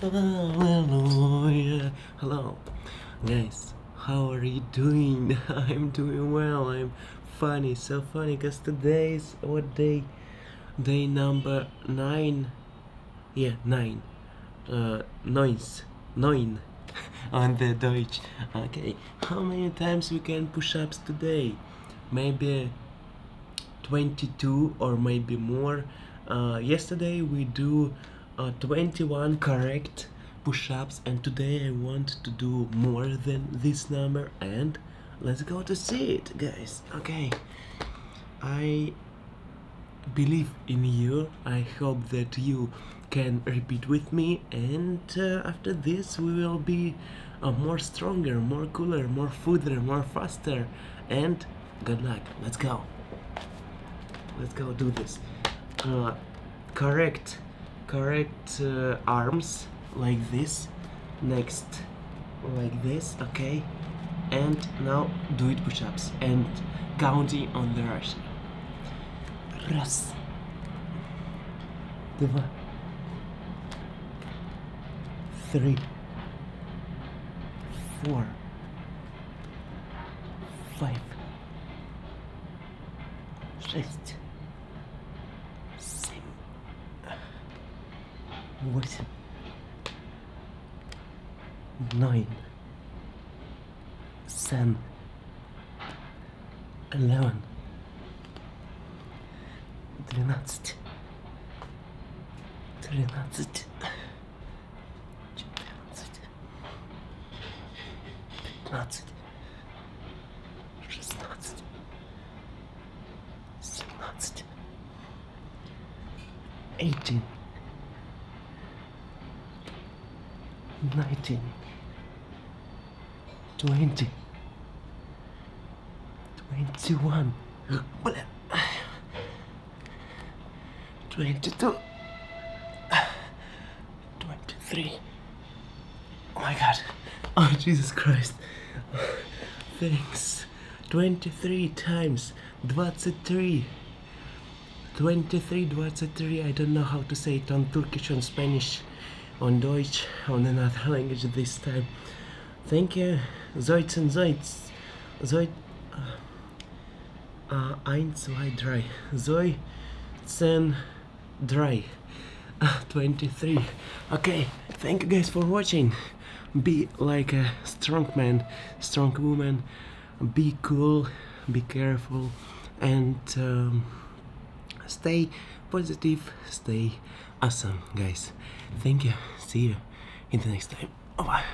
Hallelujah. Hello, guys. How are you doing? I'm doing well. I'm funny, so funny. Cause today's what day? Day number nine. Yeah, nine. Uh, nine on the Deutsch. Okay, how many times we can push ups today? Maybe 22 or maybe more. Uh, yesterday we do uh, 21 correct push-ups and today I want to do more than this number and let's go to see it guys. Okay. I believe in you. I hope that you can repeat with me and uh, after this we will be uh, more stronger more cooler more further more faster and good luck. Let's go. Let's go do this correct correct uh, arms like this next like this okay and now do it push-ups and counting on the Russian раз два three four five шесть восемь nine ten eleven двенадцать тринадцать четырнадцать пятнадцать шестнадцать семнадцать eighteen 19 20 21 22 23 oh my god. Oh jesus christ. Thanks. 23 times 23 23 23 i don't know how to say it on turkish and spanish on Deutsch on another language this time. Thank you. Zoids and Zoids Zoid uh, ein, zwei, drei. Zen, drei. 23 okay thank you guys for watching. Be like a strong man strong woman. Be cool be careful and um, stay positive stay awesome guys. Thank you. See you in the next time. Bye